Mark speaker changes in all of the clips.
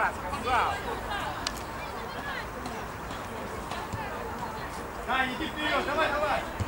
Speaker 1: Сюда, сказал.
Speaker 2: Дань, иди вперед, давай, давай.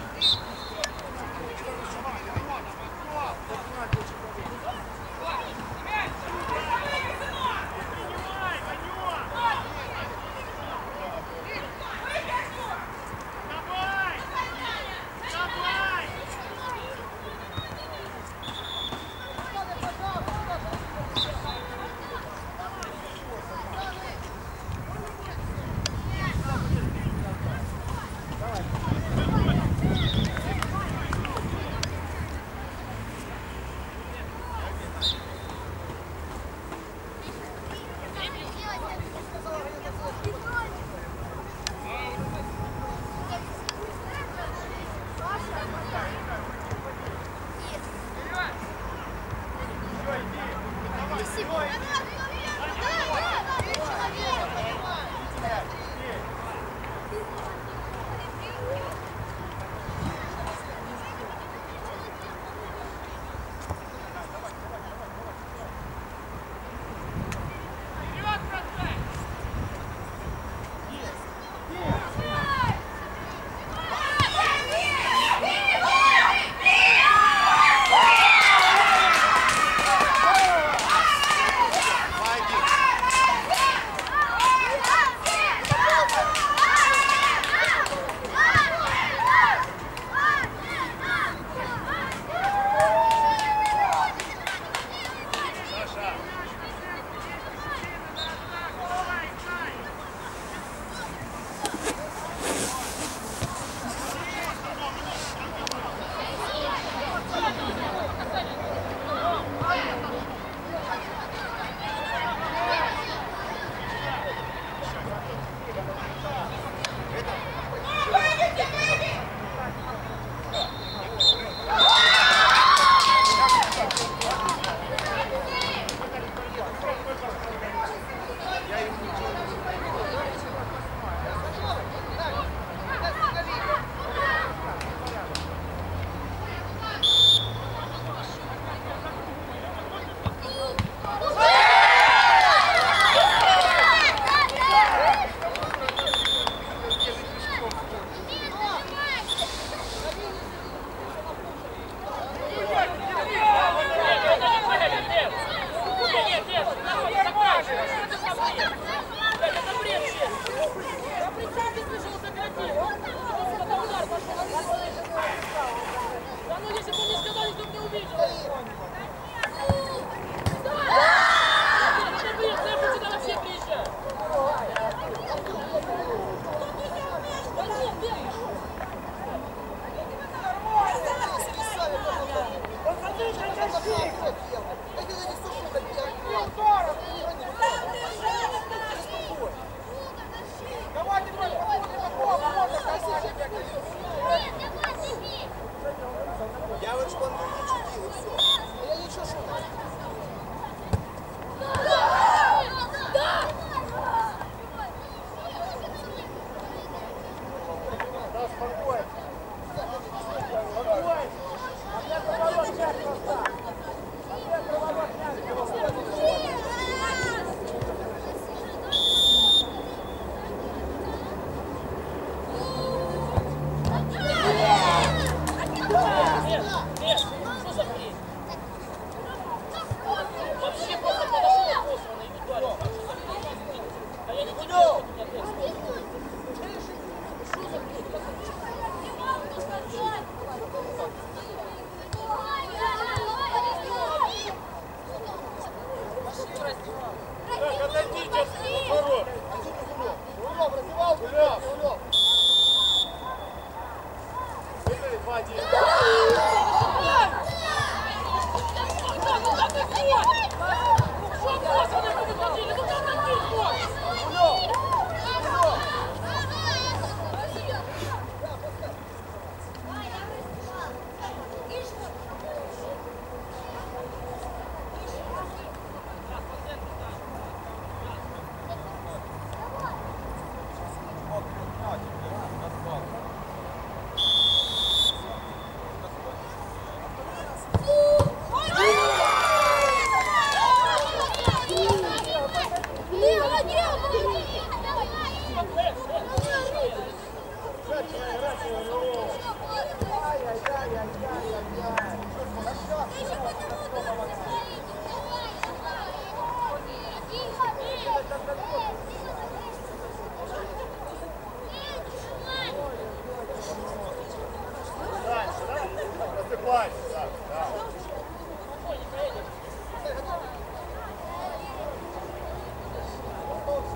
Speaker 1: Thank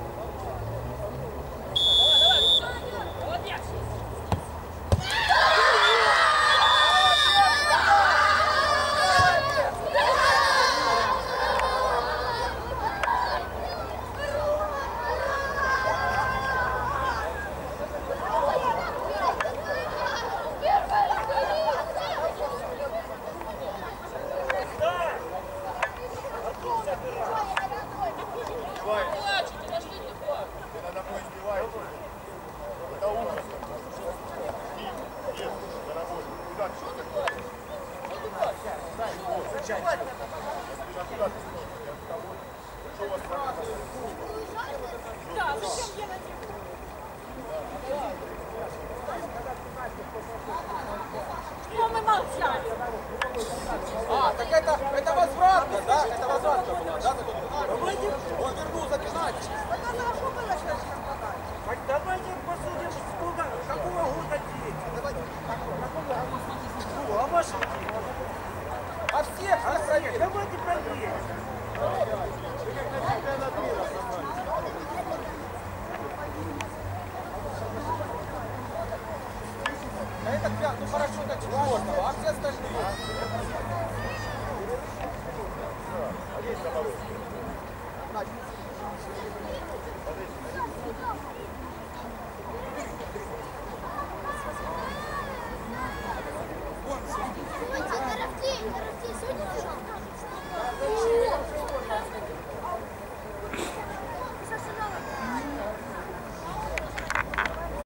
Speaker 1: you.
Speaker 3: А, так это, это возвратно, да? Это возвратно была, да?
Speaker 4: Вы не
Speaker 3: Да это пят, ну хорошо, так можно, а все остальные? Thank you.